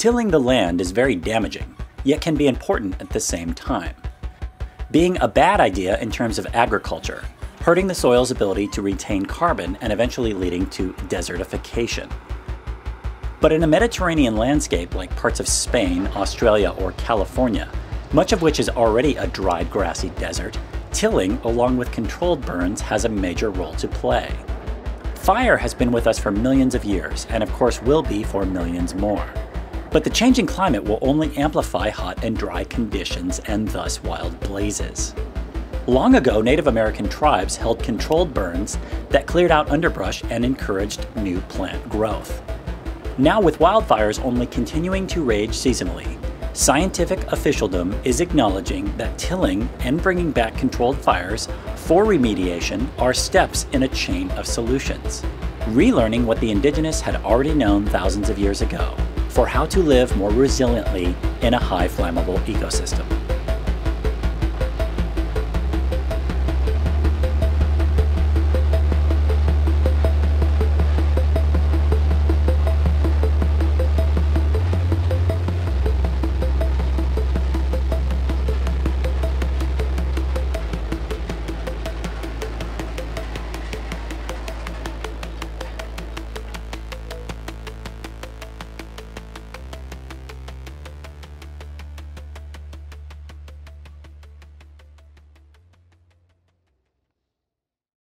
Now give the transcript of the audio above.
Tilling the land is very damaging, yet can be important at the same time. Being a bad idea in terms of agriculture, hurting the soil's ability to retain carbon and eventually leading to desertification. But in a Mediterranean landscape like parts of Spain, Australia, or California, much of which is already a dried grassy desert, tilling, along with controlled burns, has a major role to play. Fire has been with us for millions of years, and of course will be for millions more. But the changing climate will only amplify hot and dry conditions and thus wild blazes. Long ago, Native American tribes held controlled burns that cleared out underbrush and encouraged new plant growth. Now, with wildfires only continuing to rage seasonally, scientific officialdom is acknowledging that tilling and bringing back controlled fires for remediation are steps in a chain of solutions. Relearning what the indigenous had already known thousands of years ago for how to live more resiliently in a high flammable ecosystem.